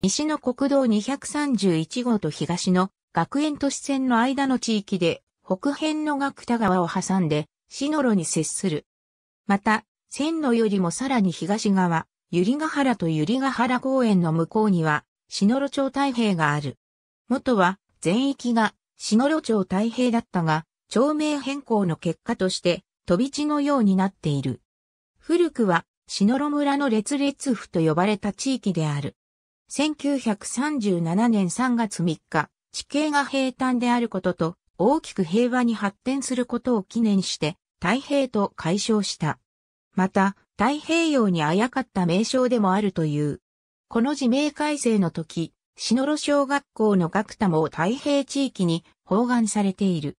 西の国道231号と東の学園都市線の間の地域で、北辺の学田川を挟んで、篠路に接する。また、線路よりもさらに東側、百合ヶ原と百合ヶ原公園の向こうには、篠路町太平がある。元は、全域が、篠路町太平だったが、町名変更の結果として、飛び地のようになっている。古くは、篠路村の列列府と呼ばれた地域である。1937年3月3日、地形が平坦であることと、大きく平和に発展することを記念して、太平と解消した。また、太平洋にあやかった名称でもあるという。この自明改正の時、篠路小学校の学田も太平地域に包含されている。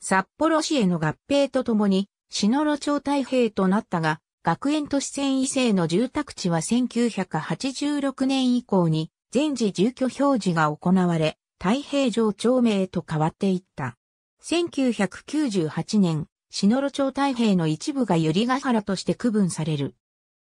札幌市への合併とともに、篠路町太平となったが、学園都市線以西の住宅地は1986年以降に全時住居表示が行われ、太平城町名へと変わっていった。1998年、篠路町太平の一部が百合ヶ原として区分される。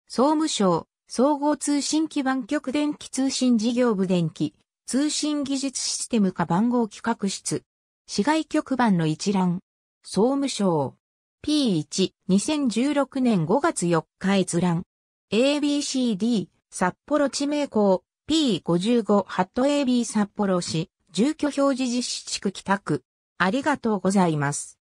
総務省、総合通信基盤局電気通信事業部電気、通信技術システム化番号企画室、市外局番の一覧、総務省、P1、2016年5月4日閲覧。ABCD、札幌地名校、P55、ハット AB 札幌市、住居表示実施地区北区。ありがとうございます。